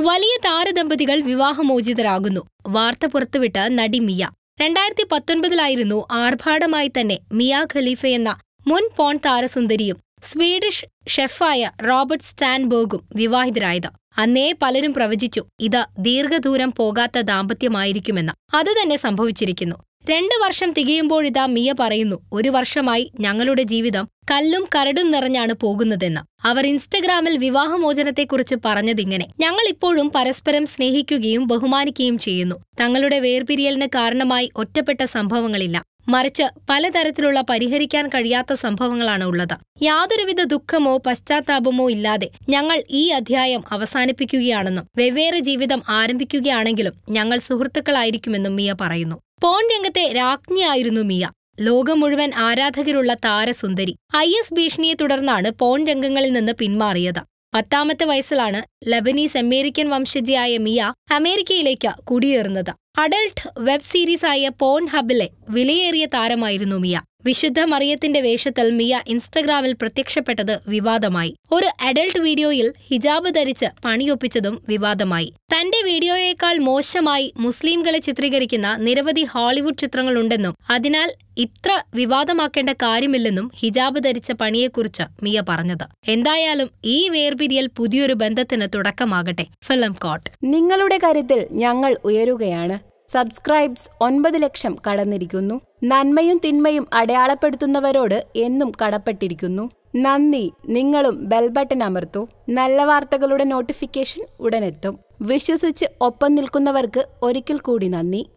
വലിയ താരദമ്പതികൾ വിവാഹമോചിതരാകുന്നു. വാർത്ത പുറത്തുവിട്ട നടി മിയ. രണ്ടായിരത്തി പത്തൊൻപതിലായിരുന്നു ആർഭാടമായി തന്നെ മിയ ഖലീഫ എന്ന മുൻ പോൺ താരസുന്ദരിയും സ്വീഡിഷ് ഷെഫായ റോബർട്ട് സ്റ്റാൻബോഗും വിവാഹിതരായത്. അന്നേ പലരും പ്രവചിച്ചു ഇത് ദീർഘദൂരം പോകാത്ത ദാമ്പത്യമായിരിക്കുമെന്ന്. അതുതന്നെ സംഭവിച്ചിരിക്കുന്നു. രണ്ട് വർഷം തികയുമ്പോഴിതാ മിയ പറയുന്നു ഒരു വർഷമായി ഞങ്ങളുടെ ജീവിതം കല്ലും കരടും നിറഞ്ഞാണ് പോകുന്നതെന്ന്. അവർ ഇൻസ്റ്റഗ്രാമിൽ വിവാഹമോചനത്തെക്കുറിച്ച് പറഞ്ഞതിങ്ങനെ. ഞങ്ങൾ ഇപ്പോഴും പരസ്പരം സ്നേഹിക്കുകയും ബഹുമാനിക്കുകയും ചെയ്യുന്നു. തങ്ങളുടെ വേർപിരിയലിന് കാരണമായി ഒറ്റപ്പെട്ട സംഭവങ്ങളില്ല. മറിച്ച് പലതരത്തിലുള്ള പരിഹരിക്കാൻ കഴിയാത്ത സംഭവങ്ങളാണ് ഉള്ളത്. യാതൊരുവിധ ദുഃഖമോ പശ്ചാത്താപമോ ഇല്ലാതെ ഞങ്ങൾ ഈ അധ്യായം അവസാനിപ്പിക്കുകയാണെന്നും വെവ്വേറെ ജീവിതം ആരംഭിക്കുകയാണെങ്കിലും ഞങ്ങൾ സുഹൃത്തുക്കളായിരിക്കുമെന്നും മിയ പറയുന്നു. പോൺ രംഗത്തെ രാജ്ഞിയായിരുന്നു മിയ. ലോകം മുഴുവൻ ആരാധകരുള്ള താരസുന്ദരി. ഐ എസ് ഭീഷണിയെ തുടർന്നാണ് പോൺ രംഗങ്ങളിൽ നിന്ന് പിന്മാറിയത്. പത്താമത്തെ വയസ്സിലാണ് ലബനീസ് അമേരിക്കൻ വംശജിയായ മിയ അമേരിക്കയിലേക്ക് കുടിയേറുന്നത്. അഡൾട്ട് വെബ് സീരീസായ പോൺ ഹബിലെ വിലയേറിയ താരമായിരുന്നു മിയ. വിശുദ്ധ മറിയത്തിന്റെ വേഷത്തിൽ മിയ ഇൻസ്റ്റഗ്രാമിൽ പ്രത്യക്ഷപ്പെട്ടത് വിവാദമായി. ഒരു അഡൽട്ട് വീഡിയോയിൽ ഹിജാബ് ധരിച്ച് പണിയൊപ്പിച്ചതും വിവാദമായി. തന്റെ വീഡിയോയേക്കാൾ മോശമായി മുസ്ലിംകളെ ചിത്രീകരിക്കുന്ന നിരവധി ഹോളിവുഡ് ചിത്രങ്ങളുണ്ടെന്നും അതിനാൽ ഇത്ര വിവാദമാക്കേണ്ട കാര്യമില്ലെന്നും ഹിജാബ് ധരിച്ച പണിയെക്കുറിച്ച് മിയ പറഞ്ഞത്. എന്തായാലും ഈ വേർപിരിയൽ പുതിയൊരു ബന്ധത്തിന് തുടക്കമാകട്ടെ. Film coat. നിങ്ങളുടെ കാര്യത്തിൽ ഞങ്ങൾ ഉയരുകയാണ്. സബ്സ്ക്രൈബ്സ് ഒൻപത് ലക്ഷം കടന്നിരിക്കുന്നു. നന്മയും തിന്മയും അടയാളപ്പെടുത്തുന്നവരോട് എന്നും കടപ്പെട്ടിരിക്കുന്നു. നന്ദി. നിങ്ങളും ബെൽ ബട്ടൺ അമർത്തൂ. നല്ല വാർത്തകളുടെ നോട്ടിഫിക്കേഷൻ ഉടനെത്തും വിശ്വസിച്ച് ഒപ്പം നിൽക്കുന്നവർക്ക് ഒരിക്കൽ കൂടി നന്ദി.